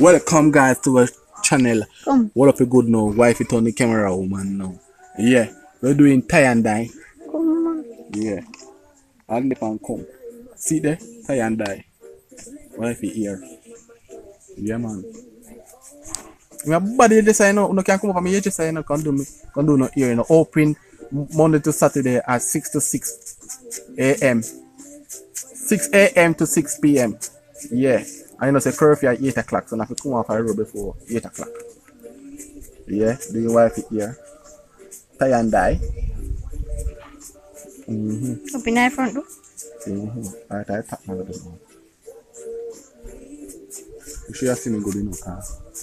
Welcome guys to our channel. Come. What up you good now? Wife it on the camera woman now. Yeah. We're doing tie and dye. Come on. Yeah. And the pan come. See there? Tie and dye. Wife here. Yeah man. My body just say no, no can come up on me just say no can do me can do no here no open Monday to Saturday at six to six AM. Six AM to six PM. Yeah. And you know say curfew at eight o'clock, so I have to come off the road before eight o'clock. Yeah, do your wife it here. Tie and dye. Mm-hmm. Open the front door. Mm-hmm. Alright, I tap my now. You should have seen me good enough, huh?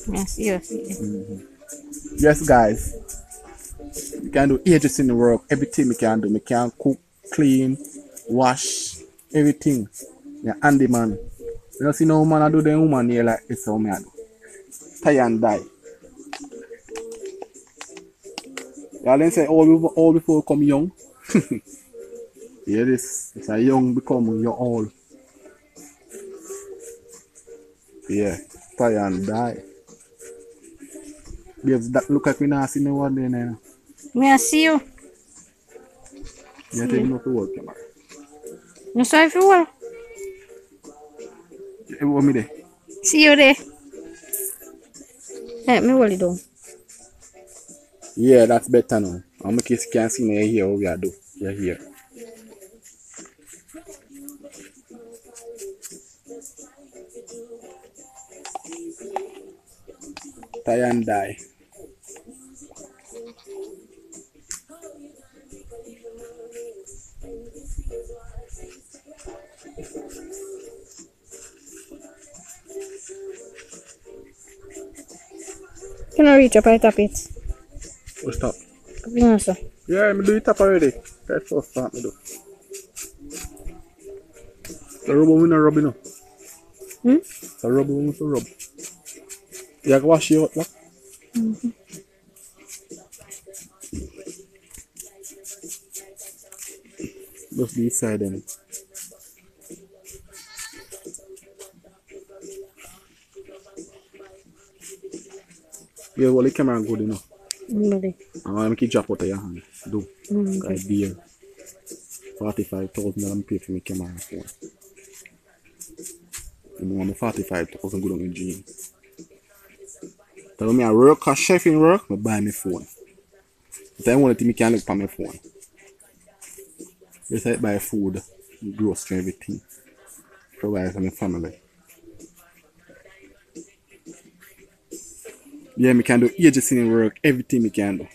Yes, yes, yes. Yes, guys. We can do everything in the work. Everything we can do. We can cook, clean, wash, everything. Yeah, handy man. You don't see no man I do the woman here like this how me I do. Tie and dye. Y'all then say all before, all before come young. yeah, this. It's a young become your all. Yeah, tie and dye. Babes, that look like we not see no one there now. May I see you? You take me to work, man. You saw if you will. Want me there? See you there. Let me hold it down. Yeah, that's better now. I'm make you can see me here what we are do. You're here. Tie and die. Can I reach up and tap it? Oh, stop. No, sir. Yeah, me do it up already. That's first start me do. The rubber we not rub, you know. Hmm? The rubber we must rub. You can wash your what? Just this side then. Yeah, well, the camera good enough. Really? I want to make it drop out of your hand. Do. Mm, Like dear. 45,000 dollars pay for my camera and phone. You know, I'm 45,000 good on my jean. Tell me I work as chef in work, I buy my phone. If I want to me can look on my phone. Just like buy food, grocery, everything. Provide for my family. Yeah, me can do agency in work, everything me can do.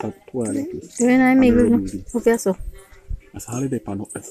That's what I like. When I make Under it, rubbing. okay, so. That's holiday pan up there.